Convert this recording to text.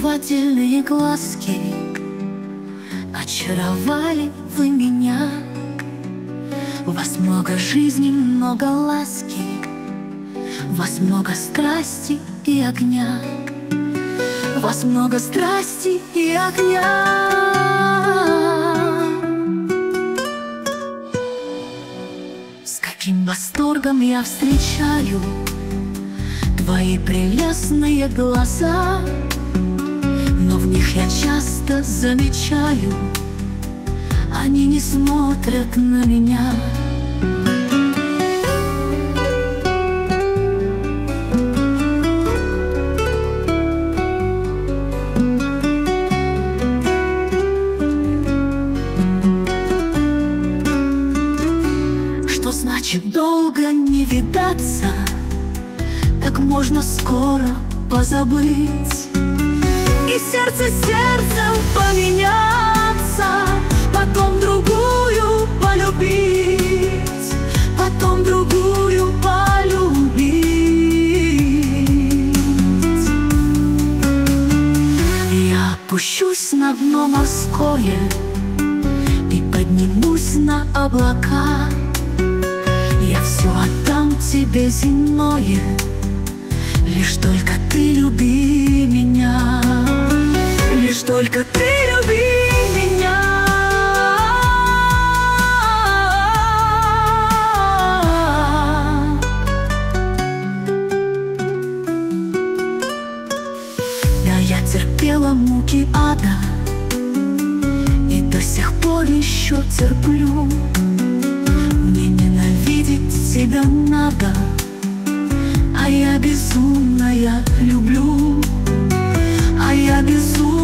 очаровательные глазки. Очаровали вы меня. У вас много жизни, много ласки. У вас много страсти и огня. У вас много страсти и огня. С каким восторгом я встречаю Твои прелестные глаза в них я часто замечаю Они не смотрят на меня. Что значит долго не видаться Так можно скоро позабыть И сердце сердцем поменяться Потом другую полюбить Потом другую полюбить. Я опущусь на дно морское И поднимусь на облака. Я все отдам тебе земное Лишь только ты люби. меня Лишь только ты люби меня. Да я терпела муки ада И до сих пор еще терплю. Мне ненавидеть тебя надо А я безумная люблю. А я безумная